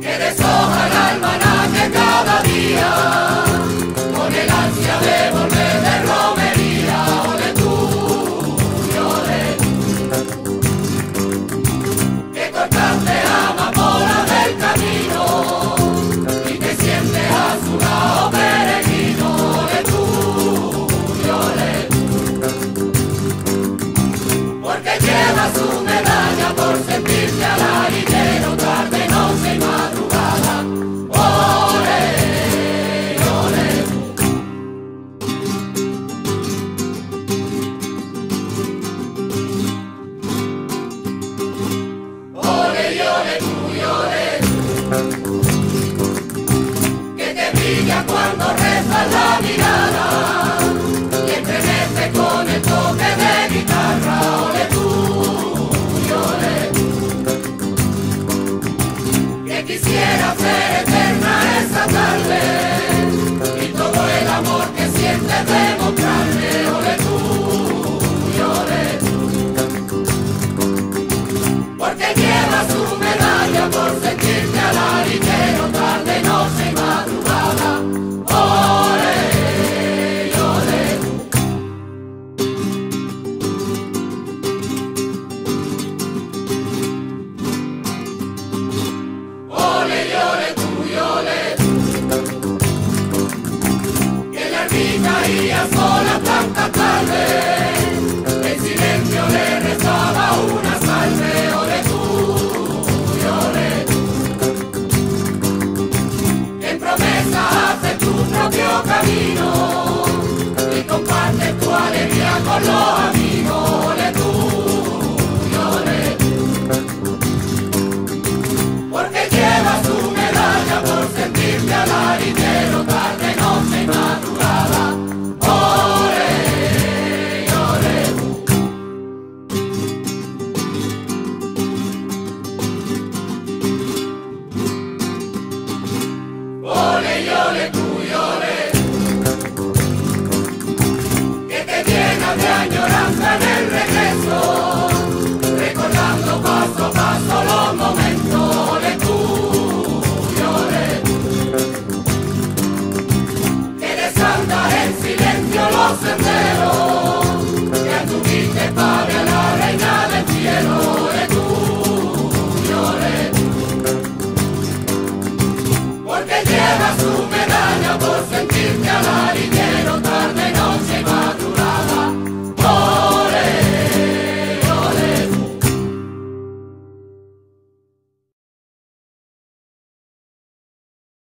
que deshoja el almanaque cada día, con el ansia de volver de romería, ole tú llores, que cortaste amapola del camino y te sientes a su lado cuando rezas la mirada y entremete con el toque de guitarra, ole tú, ole. Que quisiera ser eterna esa tarde y todo el amor que sientes demostrarle, ole tú, y ole. Porque lleva su Lord.